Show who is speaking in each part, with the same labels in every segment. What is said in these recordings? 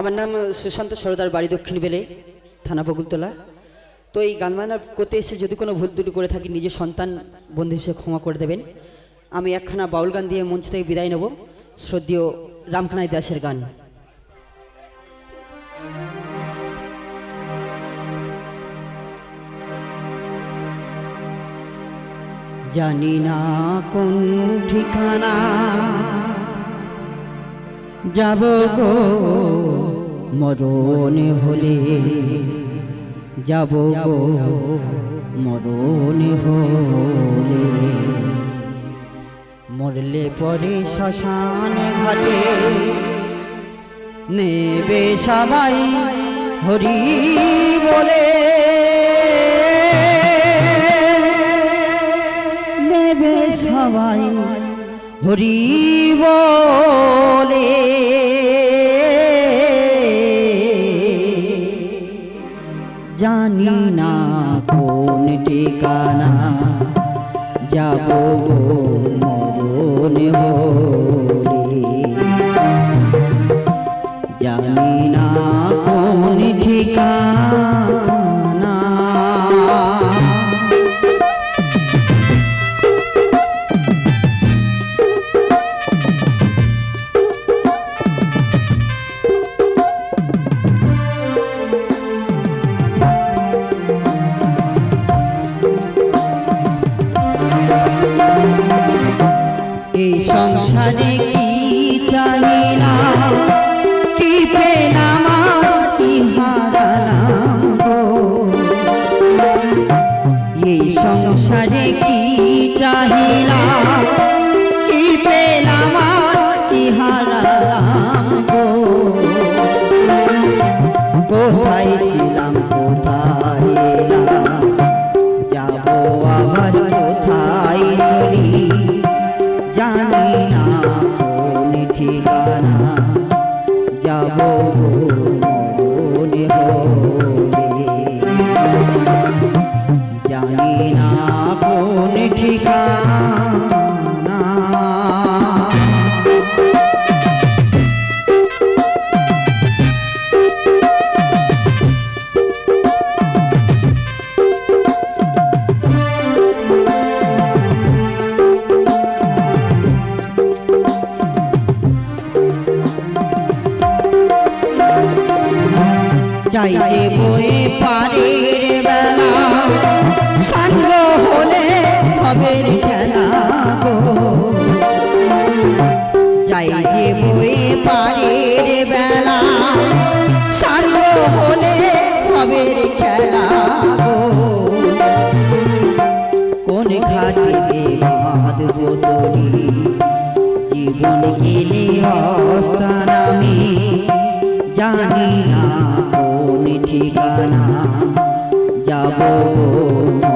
Speaker 1: আমার নাম সুশান্ত সরদার, বাড়ি দক্ষিণ বেলে, থানা বকুলতলা। তো এই গান বাজনা করতে এসে যদি কোনো ভুল ত্রুটি করে থাকি, নিজের সন্তান, বন্ধু হিসেবে ক্ষমা করে দেবেন। আমি একখানা বাউল গান দিয়ে মঞ্চ থেকে বিদায় নেব। শ্রদ্ধীয় রামখানাই দাসের গান। জানি না কোন ঠিকানা যাব গো মরণ হলে। যাব গো মরণ হলে। মরলে পরে শ্মশান ঘাটে নেবে সবাই হরি বলে। নেবে সবাই হরি বলে। ঠিকানা যাব যাব মরণ হলে চাই যে বয়ে পারের বেলা সাঙ্গ হলে হবের খেলা চাই যে বয়ে পারের বেলা সাঙ্গ হলে হবের খেলা কোন ঘাটিতে বাঁধব তরি জীবন গেলে অস্থান আমি জানি না কোন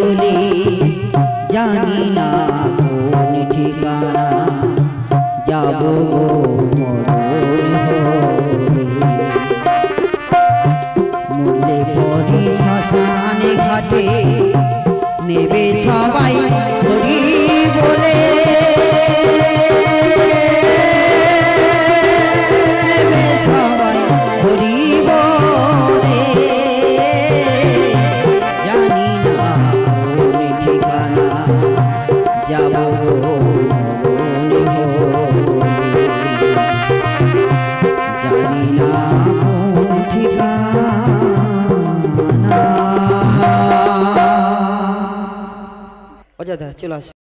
Speaker 1: নেবে সবাই 再的，邱老师。